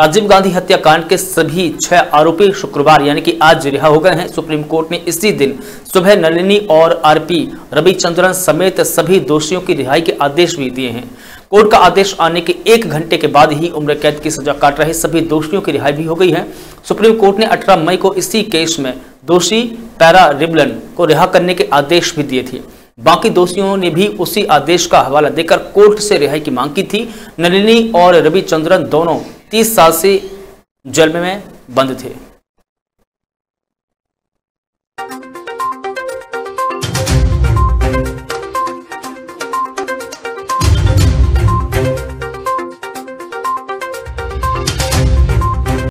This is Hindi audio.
राजीव गांधी हत्याकांड के सभी छह आरोपी शुक्रवार यानी कि आज रिहा हो गए हैं। सुप्रीम कोर्ट ने इसी दिन सुबह नलिनी और आरपी रविचंद्रन समेत सभी दोषियों की रिहाई के आदेश भी दिए हैं। कोर्ट का आदेश आने के एक घंटे के बाद ही उम्र कैद की सजा काट रहे सभी दोषियों की रिहाई भी हो गई है। सुप्रीम कोर्ट ने 18 मई को इसी केस में दोषी पैरा रिबलन को रिहा करने के आदेश भी दिए थे। बाकी दोषियों ने भी उसी आदेश का हवाला देकर कोर्ट से रिहाई की मांग की थी। नलिनी और रविचंद्रन दोनों 30 साल से जेल में बंद थे।